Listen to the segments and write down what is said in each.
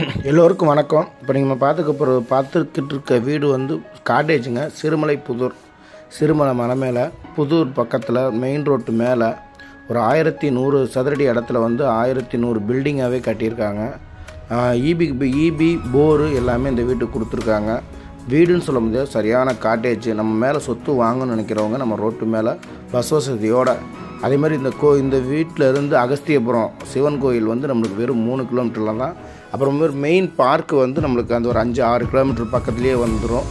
எல்லோருக்கும் வணக்கம். இப்போ நீங்கள் பார்த்துக்க போகிற பார்த்துக்கிட்டு இருக்க வீடு வந்து காட்டேஜுங்க சிறுமலை புதூர். சிறுமலை மலை மேலே புதூர் பக்கத்தில் மெயின் ரோட்டு மேலே ஒரு ஆயிரத்தி நூறு சதுரடி இடத்துல வந்து ஆயிரத்தி நூறு பில்டிங்காகவே கட்டியிருக்காங்க. இபி இபி போரு எல்லாமே இந்த வீட்டுக்கு கொடுத்துருக்காங்க. வீடுன்னு சொல்ல முடியாது சரியான காட்டேஜ் நம்ம மேலே சொத்து வாங்கணும்னு நினைக்கிறவங்க நம்ம ரோட்டு மேலே பஸ் வசதியோட. அதே மாதிரி இந்த கோ இந்த வீட்டில் இருந்து அகஸ்தியபுரம் சிவன் கோயில் வந்து நம்மளுக்கு வெறும் மூணு கிலோமீட்டரில் தான் அப்புறம் மெயின் பார்க்கு வந்து நம்மளுக்கு அந்த ஒரு அஞ்சு ஆறு கிலோமீட்டர் பக்கத்துலேயே வந்துடும்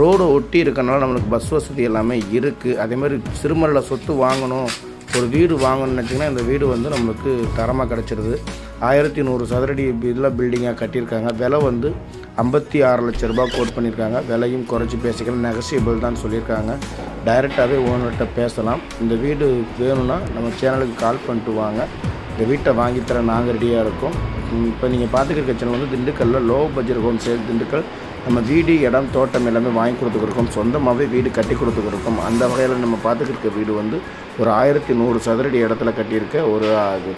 ரோடு ஒட்டி இருக்கனால நம்மளுக்கு பஸ் வசதி எல்லாமே இருக்குது அதே மாதிரி சிறுமலையில் சொத்து வாங்கணும் ஒரு வீடு வாங்கணும்னு நினச்சிங்கன்னா இந்த வீடு வந்து நம்மளுக்கு தரமாக கிடச்சிருது. ஆயிரத்தி நூறு சதுரடி இதில் பில்டிங்காக கட்டியிருக்காங்க. விலை வந்து ஐம்பத்தி ஆறு லட்ச ரூபாய் கோட் பண்ணியிருக்காங்க. விலையும் குறைச்சி பேசிக்கலாம் நெகசியபிள் தான் சொல்லியிருக்காங்க. டைரெக்டாகவே ஓனர்கிட்ட பேசலாம். இந்த வீடு வேணும்னா நம்ம சேனலுக்கு கால் பண்ணிட்டு வாங்க. இந்த வீட்டை வாங்கித்தர நாங்கள் ரெடியாக இருக்கோம். இப்போ நீங்கள் பார்த்துக்கிற சேனல் வந்து திண்டுக்கல்லில் low budget home sale Dindigul. நம்ம வீடு இடம் தோட்டம் எல்லாமே வாங்கி கொடுத்துருக்கோம் சொந்தமாகவே வீடு கட்டி கொடுத்துருக்கோம் அந்த வகையில் நம்ம பார்த்துக்கிட்டு வீடு வந்து ஒரு ஆயிரத்தி நூறு சதுரடி இடத்துல கட்டியிருக்க ஒரு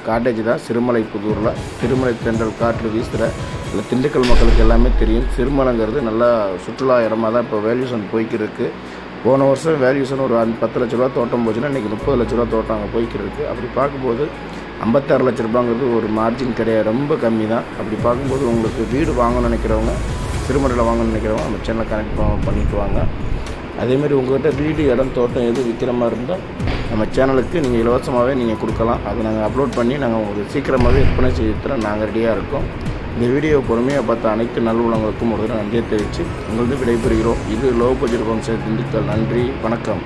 காட்டேஜ் தான். சிறுமலை புதூரில் திருமலை தென்றல் காற்று வீசுகிற இல்லை திண்டுக்கல் மக்களுக்கு எல்லாமே தெரியும். சிறுமலைங்கிறது நல்லா சுற்றுலா இடமா தான் இப்போ வேல்யூஷன் போய்க்கிருக்கு. போன வருஷம் வேல்யூஷன் ஒரு அஞ்சு பத்து லட்ச ரூபா தோட்டம் போச்சுன்னா இன்றைக்கி முப்பது லட்ச ரூபா தோட்டம் அங்கே போய்க்கிருக்கு. அப்படி பார்க்கும்போது ஐம்பத்தாறு லட்ச ரூபாங்கிறது ஒரு மார்ஜின் கிடையாது. ரொம்ப கம்மி தான் அப்படி பார்க்கும்போது உங்களுக்கு வீடு வாங்கணும்னு நினைக்கிறவங்க திருமணத்தில் வாங்கணும்னு நினைக்கிறவங்க நம்ம சேனலை கனெக்ட் பண்ணிட்டு வாங்க. அதேமாதிரி உங்கள்கிட்ட வீடு இடம் தோட்டம் எது விற்கிற மாதிரி இருந்தால் நம்ம சேனலுக்கு நீங்கள் இலவசமாகவே நீங்கள் கொடுக்கலாம். அதை நாங்கள் அப்லோட் பண்ணி நாங்கள் உங்களுக்கு சீக்கிரமாகவே விற்பனை செய்து தர நாங்கள் ரெடியாக இருக்கோம். இந்த வீடியோ பொறுமையாக பார்த்த அனைத்து நல்லுள்ளவங்களுக்கும் ஒரு தடவை நன்றியை தெரிவித்து உங்களுக்கு விடைபெறுகிறோம். இது லோ பட்ஜெட் ஹோம் திண்டுக்கல். நன்றி. வணக்கம்.